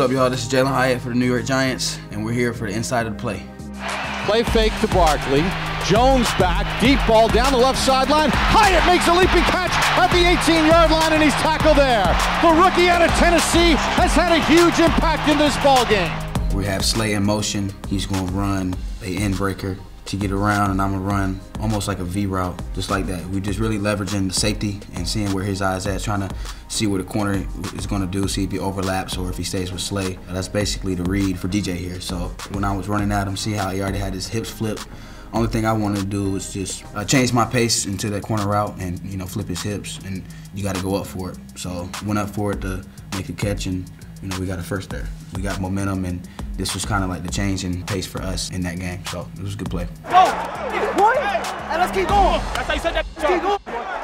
up, y'all? This is Jalin Hyatt for the New York Giants, and we're here for the inside of the play. Play fake to Barkley. Jones back, deep ball down the left sideline. Hyatt makes a leaping catch at the 18-yard line, and he's tackled there. The rookie out of Tennessee has had a huge impact in this ball game. We have Slay in motion. He's going to run a end breaker to get around, and I'm gonna run almost like a V route, just like that. We just really leveraging the safety and seeing where his eyes at, trying to see what the corner is gonna do, see if he overlaps or if he stays with Slay. That's basically the read for DJ here. So when I was running at him, see how he already had his hips flipped. Only thing I wanted to do was just uh, change my pace into that corner route and you know flip his hips, and you got to go up for it. So went up for it to make the catch, and you know we got a first there. We got momentum and this was kind of like the change in pace for us in that game. So it was a good play. Go! One! And let's keep going. That's how you said that. Keep going.